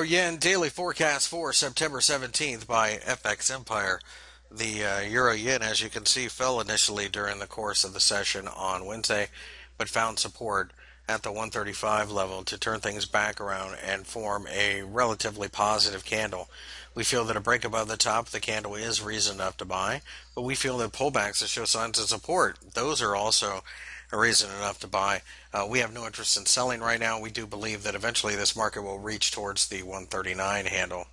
again, daily forecast for September 17th by FX Empire. The uh, euro yen, as you can see, fell initially during the course of the session on Wednesday, but found support at the 135 level to turn things back around and form a relatively positive candle. We feel that a break above the top of the candle is reason enough to buy, but we feel that pullbacks that show signs of support, those are also a reason enough to buy. Uh, we have no interest in selling right now. We do believe that eventually this market will reach towards the 139 handle